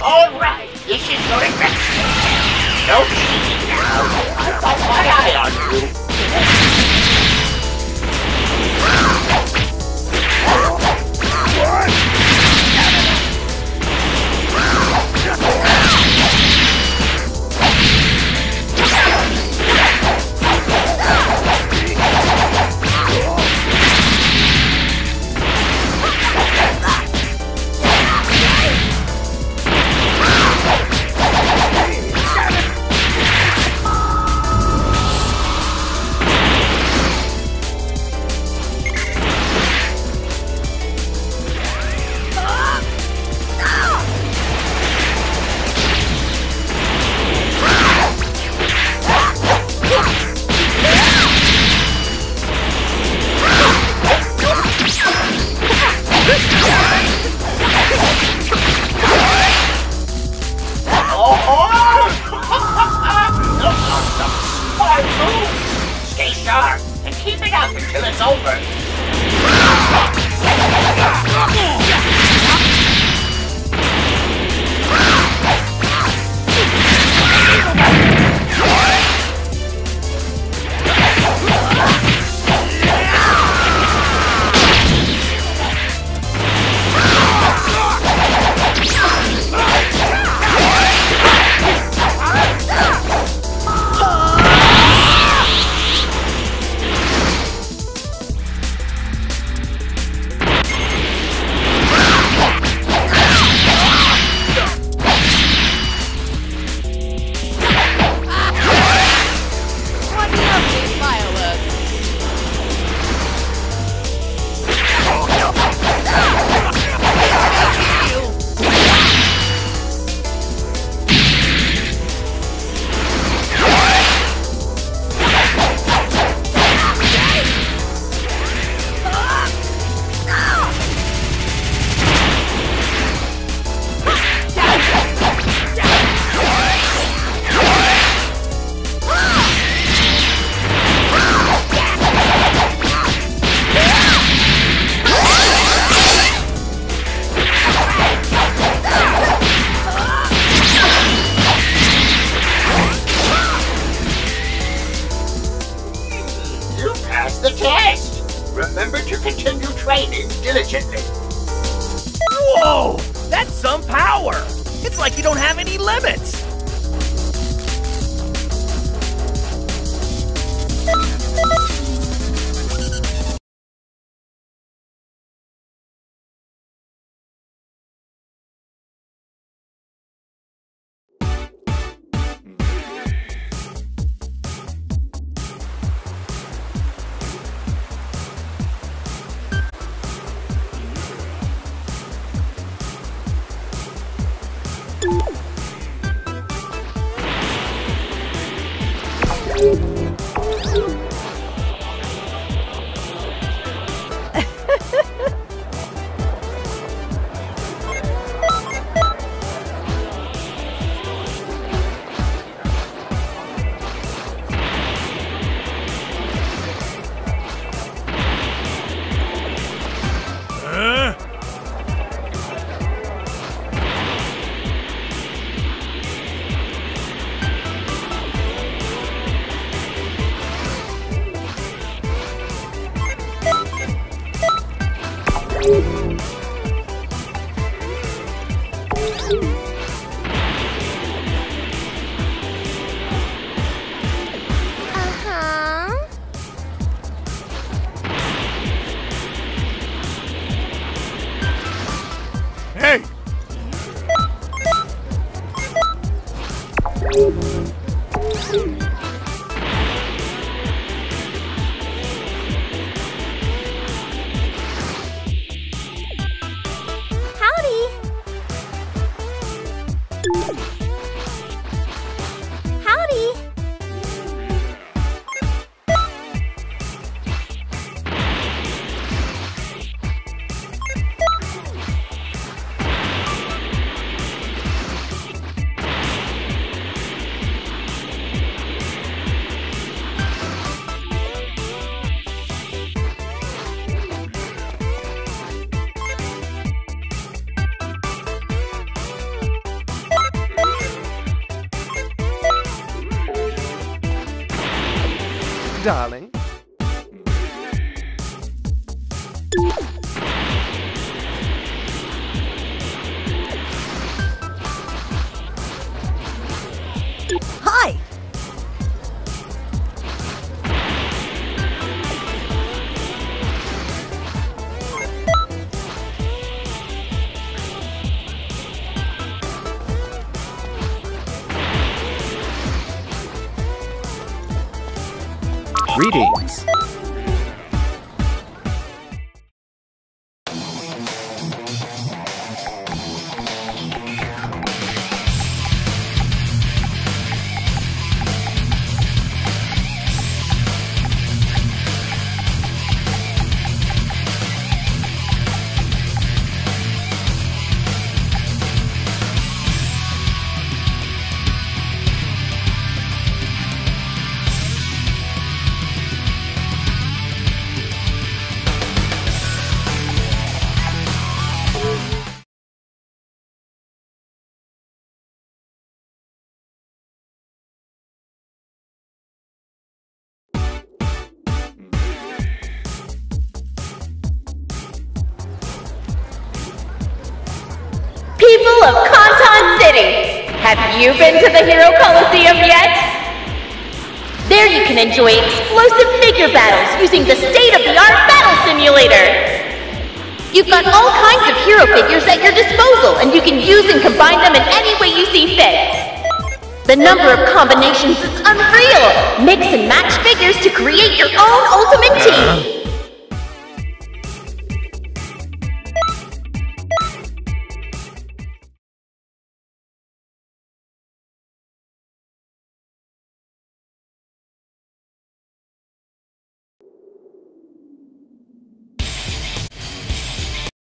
All right, this is your adventure. No cheating now. I've got my eye on you. The test. Remember to continue training diligently. Whoa! That's some power! It's like you don't have any limits! Uh-huh. Darling. Greetings. You been to the Hero Coliseum yet? There you can enjoy explosive figure battles using the state-of-the-art battle simulator. You've got all kinds of hero figures at your disposal, and you can use and combine them in any way you see fit. The number of combinations is unreal! Mix and match figures to create your own ultimate team! Uh-huh.